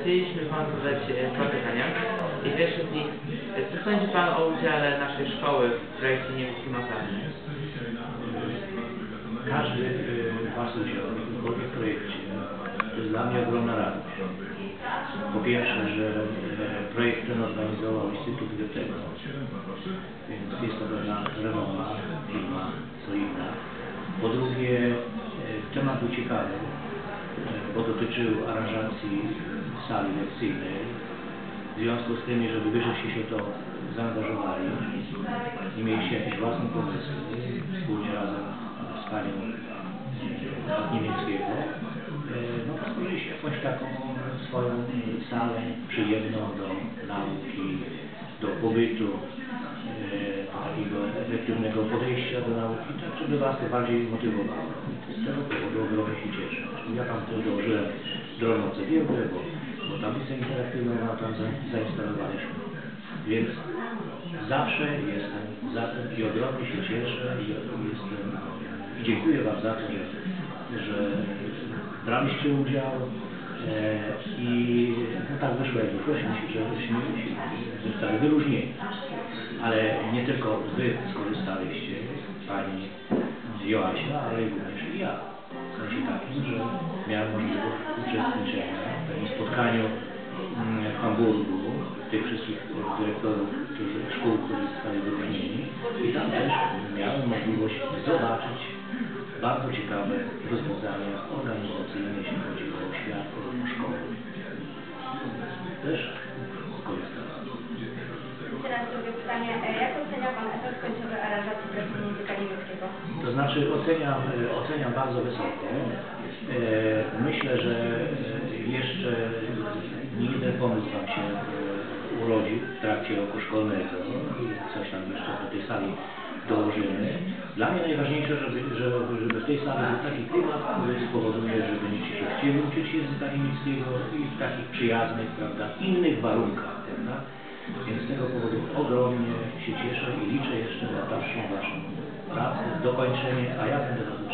chcieliśmy Panu zadać e, dwa pytania. I pierwsze z nich, e, co sądzi Pan o udziale naszej szkoły w projekcie Niemieckim Otarny? Każdy Was udział w projekcie to jest dla mnie ogromna radość. Po pierwsze, że e, projekt ten organizował Instytut Goethego, więc jest to pewna renoma, firma solidna. Po drugie, e, temat był ciekawy, e, bo dotyczył aranżacji sali lekcyjnej. W związku z tym, jeżeli wyżeście się to zaangażowali i mieliście jakieś własne pomysły, wspólnie razem z panią od niemieckiego, e, no to stworzyliście jakąś taką swoją salę przyjemną do nauki, do pobytu, e, takiego efektywnego podejścia do nauki, tak żeby was to bardziej motywowało. Z tego powodu ogromnie się cieszę. Ja tam też dołożyłem drobną cegiełkę, bo, bo tablicę interaktywną nam tam za- zainstalowaliśmy. Więc zawsze jestem za tym i ogromnie się cieszę i jestem i dziękuję Wam za to, że, że braliście udział e, i no tak wyszło jak wyszło, się że zostali wyróżnieni. Ale nie tylko Wy skorzystaliście, Pani Joasia, ale również i ja. W sensie takim, że miałem możliwość uczestniczenia w takim spotkaniu mm, w Hamburgu tych wszystkich dyrektorów którzy, szkół, którzy zostali wyróżnieni i tam też miałem możliwość zobaczyć bardzo ciekawe rozwiązania organizacyjne, jeśli chodzi o oświatę, o szkoły. Też. Drugie pytanie. E, Jak ocenia Pan efekt końcowy aranżacji języka niemieckiego? To znaczy oceniam, e, oceniam bardzo wysoko. E, Myślę, że jeszcze jeden pomysł Wam się urodził w trakcie roku szkolnego i coś tam jeszcze do tej sali dołożymy. Dla mnie najważniejsze, żeby, żeby w tej sali był taki klimat, który spowoduje, że będziecie się chcieli uczyć języka niemieckiego i w takich przyjaznych, prawda, innych warunkach, ogromnie się cieszę i liczę jeszcze na dalszą Waszą pracę, dokończenie, a ja będę wspierał.